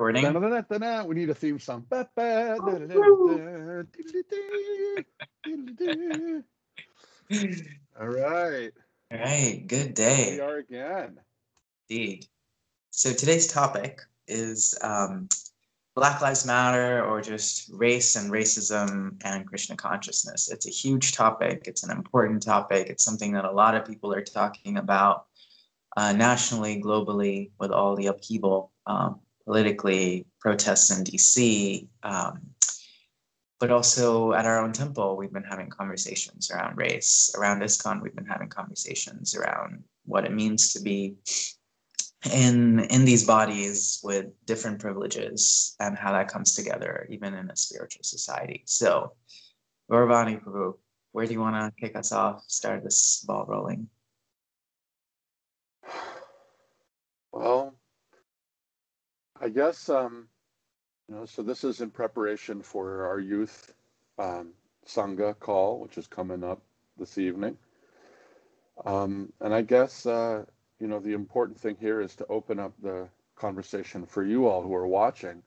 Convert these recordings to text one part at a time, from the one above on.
Recording. We need a theme song. All right. All right, good day. We are again. Indeed. So today's topic is um, Black Lives Matter or just race and racism and Krishna consciousness. It's a huge topic. It's an important topic. It's something that a lot of people are talking about uh, nationally, globally, with all the upheaval um, politically, protests in DC. Um, but also at our own temple, we've been having conversations around race. Around ISKCON, we've been having conversations around what it means to be in in these bodies with different privileges and how that comes together even in a spiritual society so Gaura Vani Prabhu, where do you want to kick us off start this ball rolling Well, I guess um, you know. So this is in preparation for our youth um, sangha call, which is coming up this evening. Um, and I guess uh, you know the important thing here is to open up the conversation for you all who are watching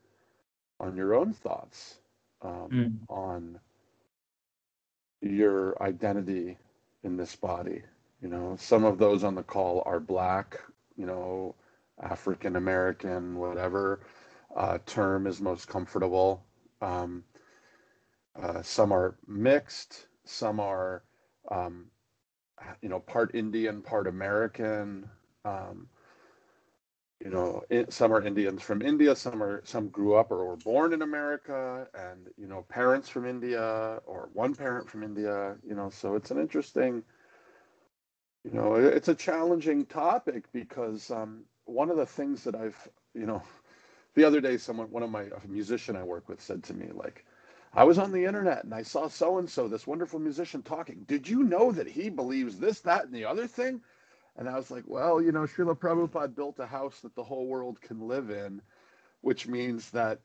on your own thoughts um, Mm. on your identity in this body. You know, some of those on the call are black. You know, African American, whatever uh, term is most comfortable. Um, uh, some are mixed. Some are, um, you know, part Indian, part American. Um, you know, it, some are Indians from India. Some are some grew up or were born in America, and you know, parents from India or one parent from India. You know, so it's an interesting. You know, it- it's a challenging topic because um, one of the things that I've, you know, the other day, someone, one of my a musician I work with, said to me like, I was on the internet and I saw so and so, this wonderful musician, talking. Did you know that he believes this, that, and the other thing? And I was like, well, you know, Srila Prabhupada built a house that the whole world can live in, which means that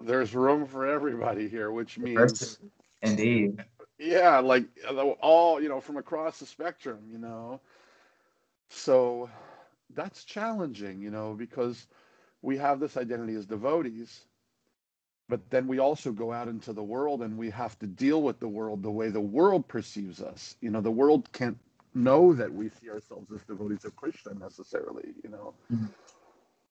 there's room for everybody here, which means, indeed yeah, like all, you know, from across the spectrum, you know. So that's challenging, you know, because we have this identity as devotees, but then we also go out into the world and we have to deal with the world the way the world perceives us. You know, the world can't know that we see ourselves as devotees of Krishna necessarily, you know. Mhm.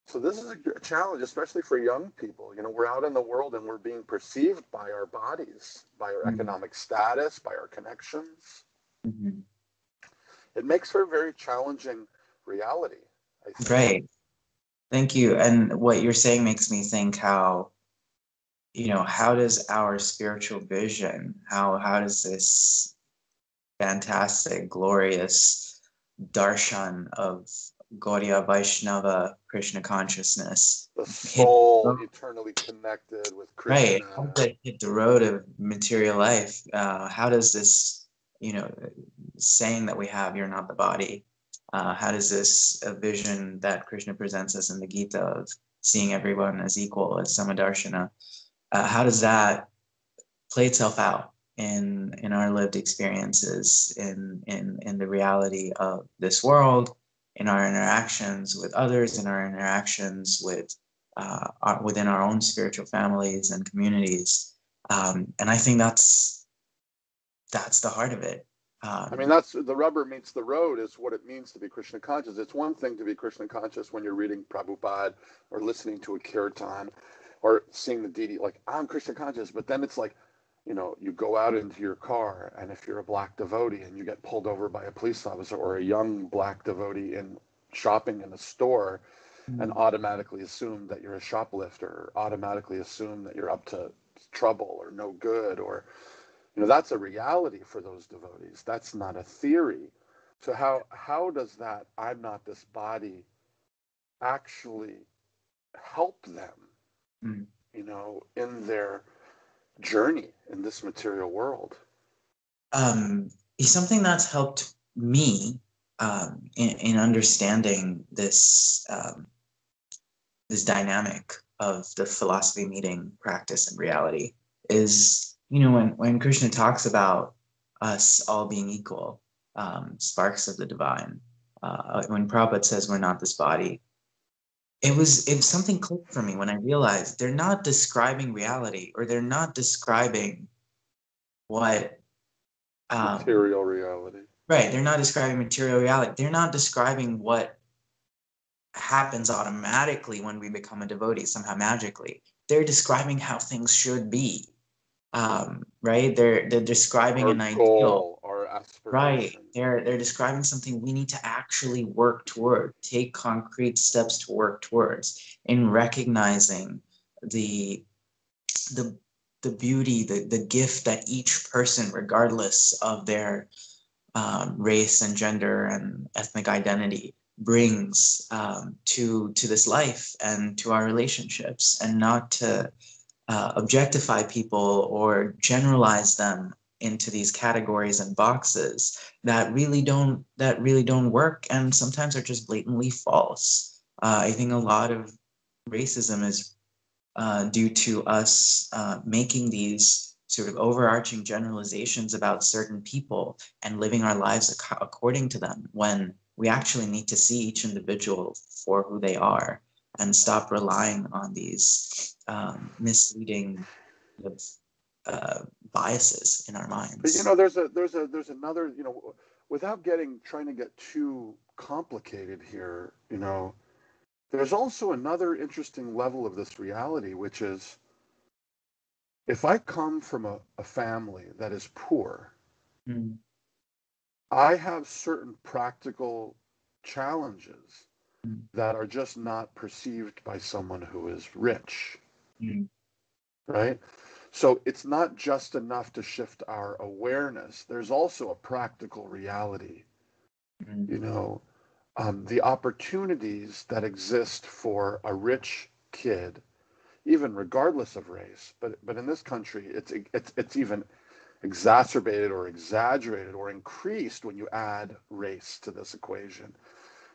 So this is a challenge, especially for young people. You know, we're out in the world and we're being perceived by our bodies, by our Mhm. economic status, by our connections. Mhm. It makes for a very challenging reality. Great. Thank you. And what you're saying makes me think how, you know, how does our spiritual vision, how how does this fantastic, glorious darshan of Gaudiya Vaishnava Krishna consciousness, The soul Oh. eternally connected with right? How does it hit the road of material life? Uh, how does this, you know, saying that we have, you're not the body, uh, how does this a vision that Krishna presents us in the Gita of seeing everyone as equal, as Samadarshana, uh, how does that play itself out in in our lived experiences, in in in the reality of this world, in our interactions with others, in our interactions with uh, our, within our own spiritual families and communities, um, and I think that's that's the heart of it. Um, I mean, that's the rubber meets the road is what it means to be Krishna conscious. It's one thing to be Krishna conscious when you're reading Prabhupada or listening to a kirtan or seeing the deity. like, I'm Krishna conscious. But then it's like, you know, you go out into your car, and if you're a black devotee and you get pulled over by a police officer or a young black devotee in shopping in a store and automatically assume that you're a shoplifter, or automatically assume that you're up to trouble or no good, or you know that's a reality for those devotees. That's not a theory. So how how does that I'm not this body actually help them, Mm. you know, in their journey in this material world? um, is something that's helped me um, in, in understanding this um, this dynamic of the philosophy meeting practice and reality is you know when when Krishna talks about us all being equal, um, sparks of the divine. Uh, when Prabhupada says we're not this body, it was it was something clicked for me when I realized they're not describing reality or they're not describing what um, material reality. Right. They're not describing material reality. They're not describing what happens automatically when we become a devotee somehow magically. They're describing how things should be. Um, right? They're they're describing our an goal, ideal. Our aspiration. Right. They're they're describing something we need to actually work toward, take concrete steps to work towards in recognizing the the the beauty, the, the gift that each person, regardless of their um, race and gender and ethnic identity, brings um, to to this life and to our relationships, and not to uh, objectify people or generalize them into these categories and boxes that really don't that really don't work and sometimes are just blatantly false. Uh, I think a lot of racism is uh, due to us uh, making these sort of overarching generalizations about certain people and living our lives ac- according to them when we actually need to see each individual for who they are and stop relying on these um, misleading uh, biases in our minds. But you know, there's a there's a there's another you know, without getting trying to get too complicated here, you know, there's also another interesting level of this reality, which is if I come from a, a family that is poor, mm. I have certain practical challenges. That are just not perceived by someone who is rich. Mm. Right? So it's not just enough to shift our awareness, there's also a practical reality. Mm. You know, um, the opportunities that exist for a rich kid, even regardless of race, but but in this country, it's it's it's even exacerbated or exaggerated or increased when you add race to this equation.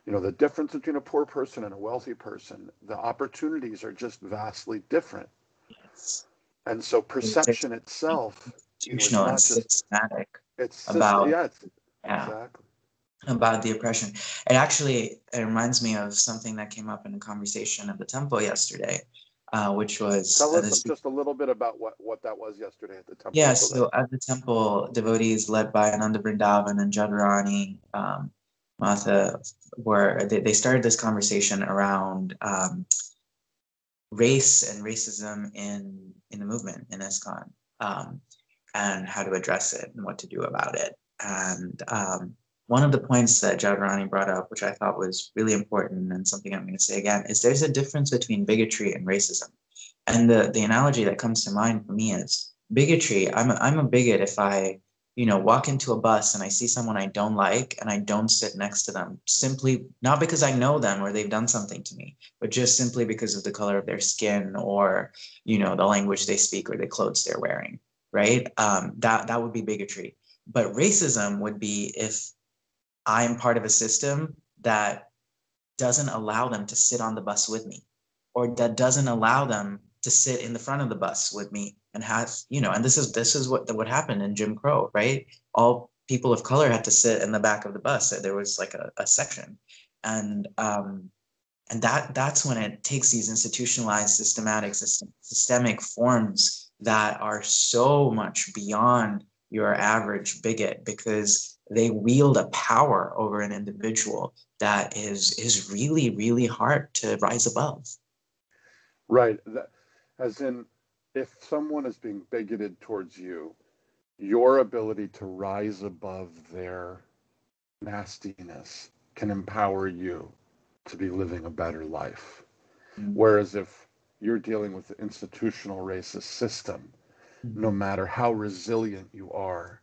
You know, the difference between a poor person and a wealthy person, the opportunities are just vastly different. Yes. And so perception it's itself institutional you know, it's and systematic. It's about yeah, it's, yeah. exactly about the oppression. It actually it reminds me of something that came up in a conversation at the temple yesterday, uh, which was tell us this, just a little bit about what what that was yesterday at the temple. Yes, yeah, so at the temple, devotees led by Ananda Vrindavan and Jadharani um, Matha were they, they started this conversation around um, race and racism in in the movement in ISKCON um, and how to address it and what to do about it and um, one of the points that Jadharani brought up, which I thought was really important and something I'm going to say again, is there's a difference between bigotry and racism. And the, the analogy that comes to mind for me is bigotry. I'm a, I'm a bigot if I, you know, walk into a bus and I see someone I don't like and I don't sit next to them simply not because I know them or they've done something to me, but just simply because of the color of their skin or, you know, the language they speak or the clothes they're wearing, right? Um, that, that would be bigotry. But racism would be if I'm part of a system that doesn't allow them to sit on the bus with me or that doesn't allow them to sit in the front of the bus with me and has you know and this is this is what what happened in jim crow right? All people of color had to sit in the back of the bus. There was like a, a section. And um and that that's when it takes these institutionalized systematic system, systemic forms that are so much beyond your average bigot because they wield a power over an individual that is is really really hard to rise above. Right. As in if someone is being bigoted towards you your ability to rise above their nastiness can empower you to be living a better life mm-hmm. whereas if you're dealing with the institutional racist system mm-hmm. no matter how resilient you are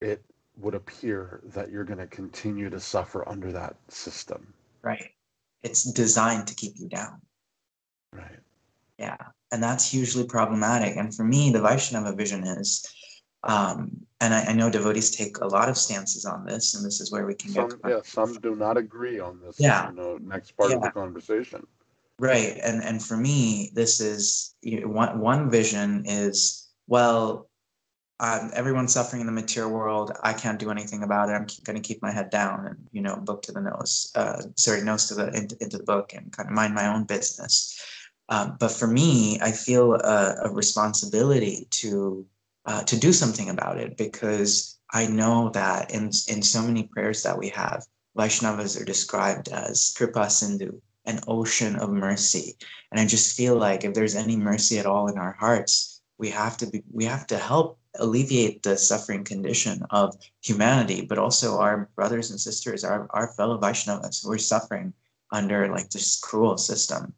it would appear that you're going to continue to suffer under that system. Right. It's designed to keep you down. Right. Yeah. And that's hugely problematic. And for me, the Vaishnava vision is, um, and I, I, know devotees take a lot of stances on this, and this is where we can some, get. Yeah, some do not agree on this. Yeah. You know, next part yeah. of the conversation. Right. And and for me, this is you know, one one vision is well, um, everyone's suffering in the material world. I can't do anything about it. I'm going to keep my head down and you know, book to the nose. Uh, sorry, nose to the into, into the book and kind of mind my own business. Um, but for me, I feel a, a responsibility to uh, to do something about it because I know that in in so many prayers that we have, Vaishnavas are described as Kripa Sindhu, an ocean of mercy. And I just feel like if there's any mercy at all in our hearts, we have to be we have to help alleviate the suffering condition of humanity, but also our brothers and sisters, our, our fellow Vaishnavas who are suffering under like this cruel system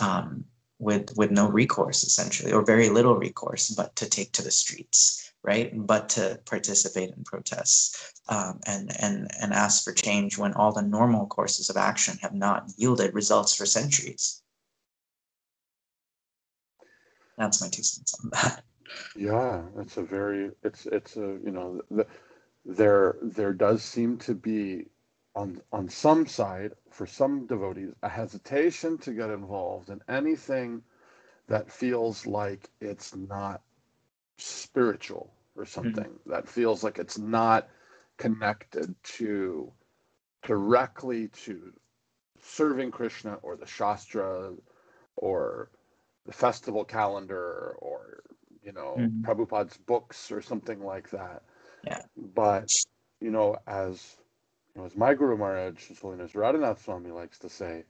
um, with with no recourse essentially, or very little recourse, but to take to the streets, right? But to participate in protests um, and and and ask for change when all the normal courses of action have not yielded results for centuries. That's my two cents on that. Yeah, it's a very it's it's a you know the, there there does seem to be on on some side for some devotees a hesitation to get involved in anything that feels like it's not spiritual or mm-hmm. something mm-hmm. that feels like it's not connected to directly to serving Krishna or the Shastra or the festival calendar or you know, mm-hmm. Prabhupada's books or something like that. Yeah. But, you know, as as my Guru Maharaj, His Holiness Radhanath Swami likes to say,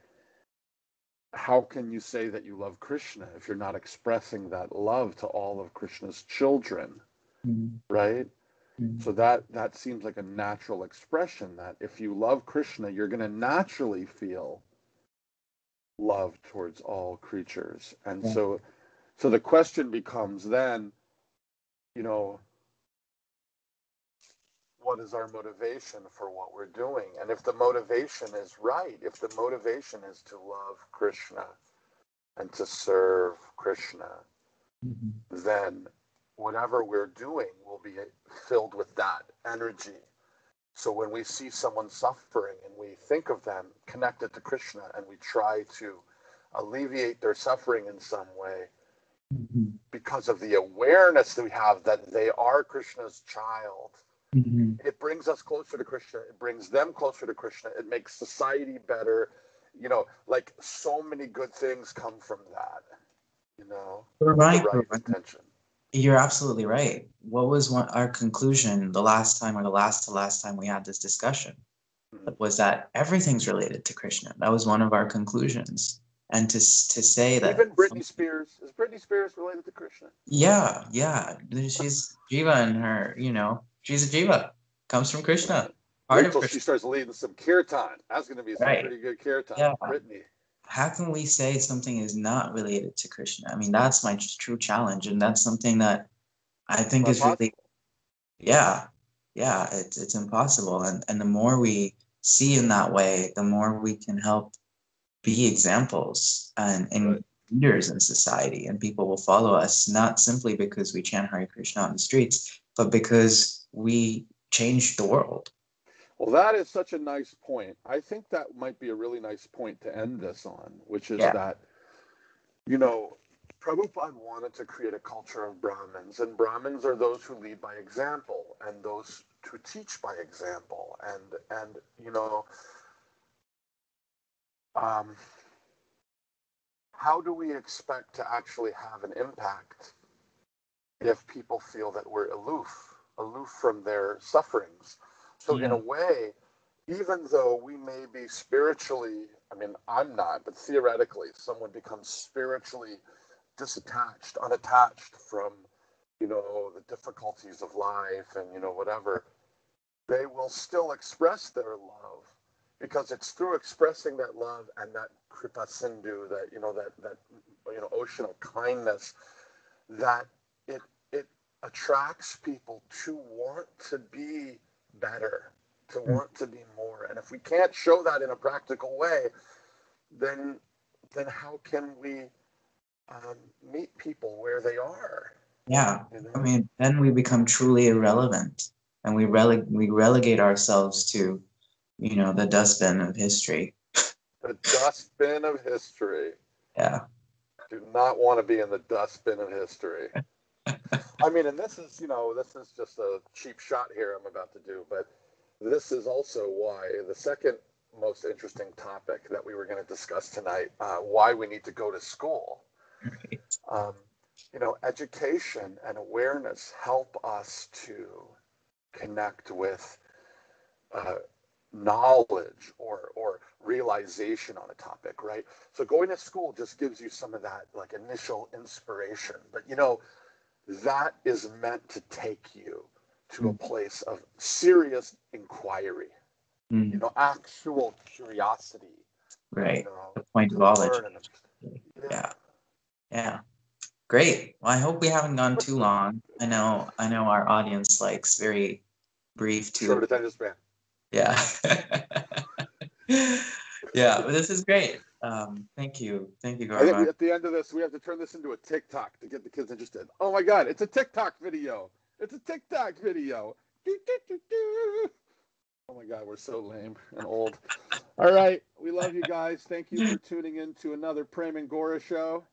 how can you say that you love Krishna if you're not expressing that love to all of Krishna's children? Mm-hmm. Right? Mm-hmm. So that that seems like a natural expression that if you love Krishna, you're going to naturally feel love towards all creatures. And yeah. so so the question becomes then, you know, what is our motivation for what we're doing? And if the motivation is right, if the motivation is to love Krishna and to serve Krishna, mm-hmm. then whatever we're doing will be filled with that energy. So when we see someone suffering and we think of them connected to Krishna and we try to alleviate their suffering in some way, mm-hmm. because of the awareness that we have that they are Krishna's child. Mm-hmm. It brings us closer to Krishna. It brings them closer to Krishna. It makes society better. You know, like so many good things come from that. You know, right. right intention. You're absolutely right. What was one, our conclusion the last time, or the last to last time we had this discussion? Mm-hmm. Was that everything's related to Krishna? That was one of our conclusions and to to say that even Britney Spears is Britney Spears related to Krishna. Yeah, yeah, she's Jiva and her, you know, she's a Jiva, comes from Krishna. Part of until she starts leading some kirtan. That's going to be some right. pretty good kirtan. Yeah. Britney. How can we say something is not related to Krishna? I mean, that's my true challenge, and that's something that I think is really, yeah, yeah, it's it's impossible. And and the more we see in that way, the more we can help be examples and, and right. leaders in society, and people will follow us not simply because we chant Hare Krishna on the streets, but because we change the world. Well, that is such a nice point. I think that might be a really nice point to end this on, which is yeah. that, you know, Prabhupada wanted to create a culture of Brahmins, and Brahmins are those who lead by example and those who teach by example. And and you know, um, how do we expect to actually have an impact if people feel that we're aloof, aloof from their sufferings? So, yeah. in a way, even though we may be spiritually, I mean, I'm not, but theoretically, someone becomes spiritually disattached, unattached from, you know, the difficulties of life and, you know, whatever, they will still express their love because it's through expressing that love and that kripa sindhu, that you know that that you know ocean of kindness, that it it attracts people to want to be better, to mm. want to be more. And if we can't show that in a practical way, then then how can we um, meet people where they are? Yeah, you know? I mean, then we become truly irrelevant, and we rele- we relegate ourselves to you know, the dustbin of history. the dustbin of history. Yeah. Do not want to be in the dustbin of history. I mean, and this is, you know, this is just a cheap shot here I'm about to do, but this is also why the second most interesting topic that we were going to discuss tonight, uh, why we need to go to school. Right. Um, you know, education and awareness help us to connect with uh, knowledge or or realization on a topic, right? So going to school just gives you some of that like initial inspiration, but you know, that is meant to take you to a place of serious inquiry, you Mm, know, actual curiosity, you right. know, The point of learn education. Yeah. Yeah. Great. Well, I hope we haven't gone too long. I know I know our audience likes very brief to Short attention span. Yeah. yeah, but this is great. Um, thank you. Thank you, I think we- at the end of this, we have to turn this into a TikTok to get the kids interested. Oh my God, it's a TikTok video. It's a TikTok video. Do, do, do. Oh my God, we're so lame and old. All right, we love you guys. Thank you for tuning in to another Prem and Gaura show.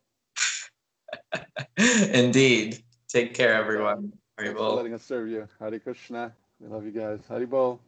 Indeed. Take care, everyone. Haribol. letting us serve you. Hare Krishna. We love you guys. Haribol.